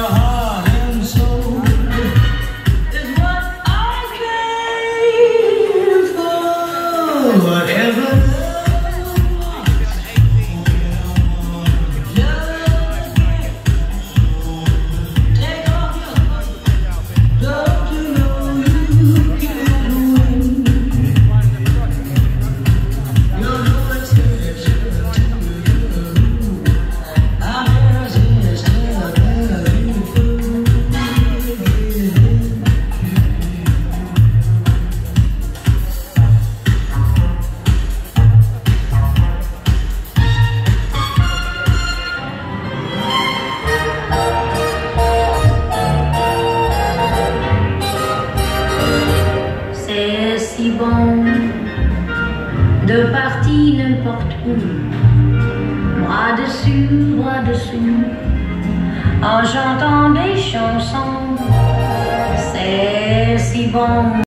now. Bon de partir n'importe où, bras dessus, bras dessous, en chantant des chansons, c'est si bon.